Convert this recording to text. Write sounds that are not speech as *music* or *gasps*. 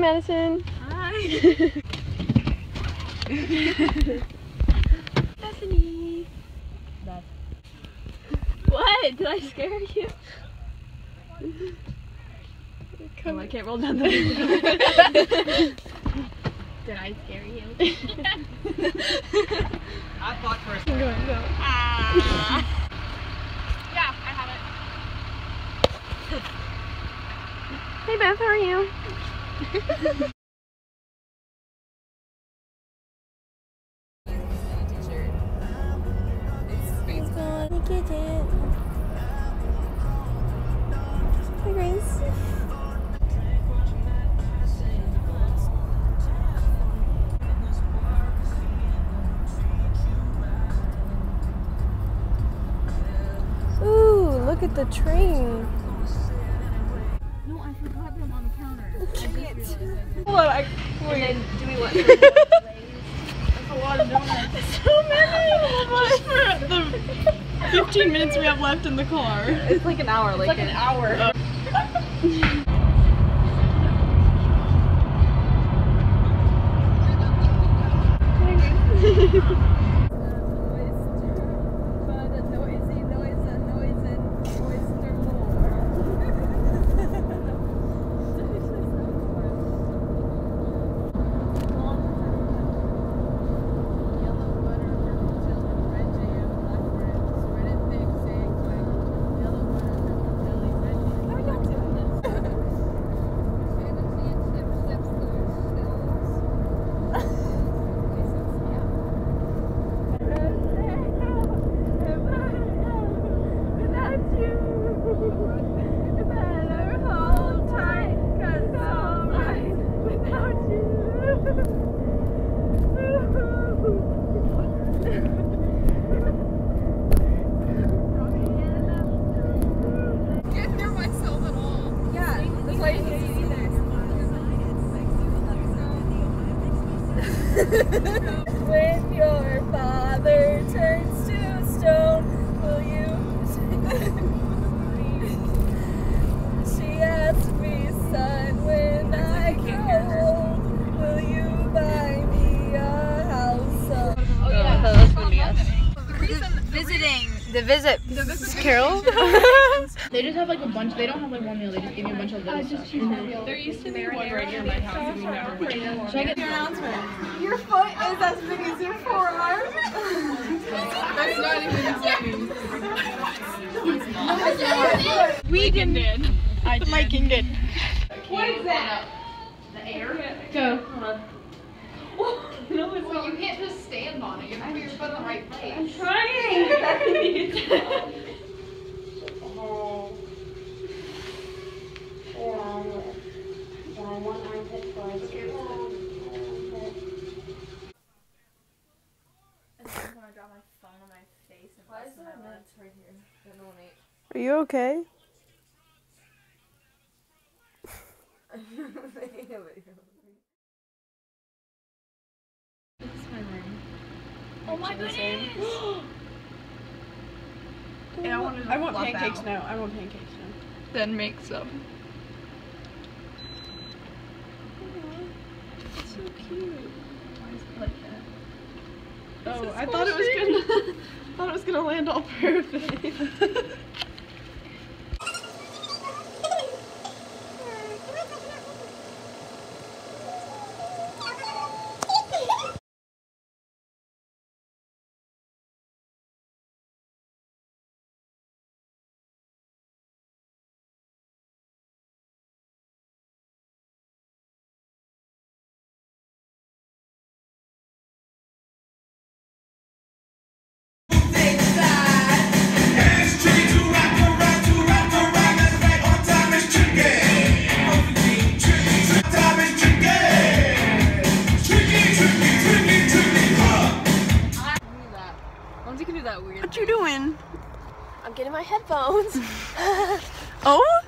Madison. Hi. *laughs* Bethany. What? Did I scare you? Come. Oh, I can't roll down the window. Did I scare you? *laughs* I thought for a Go, go. yeah, I have it. Hey Beth, how are you? Look at. Hi Grace. Ooh, look at the train. No, I forgot them on Hold on, I, do we want a lot of donuts. *laughs* so many! *laughs* for the *laughs* 15 minutes we have left in the car. It's like an hour, like, an hour. When your father turns to stone, will you? *laughs* she asked me, son, when I grow old, will you buy me a house of Oh, yeah. that's gonna be us. visiting? The visit. Carol? *laughs* They just have like a bunch. They don't have like one meal. They just give you a bunch of little stuff. There used to be one right near my house and we never went. Should I get the announcement? Your foot is as big as your forearm. That's not even *laughs* funny. *laughs* We did. I did. Liking did. What is that? The air. Go. *laughs* No, it's not. You can't just stand on it. You have to put your foot in the right place. I'm trying. Are you okay? *laughs* Oh my goodness. *gasps* *gasps* Yeah, I wanted to I want pancakes out. now. I want pancakes now. Then make some. Oh it's so cute. Oh, I thought it was gonna. *laughs* thought it was gonna land all perfect. *laughs* Lindsay can do that weird. What you doing? I'm getting my headphones. *laughs* Oh?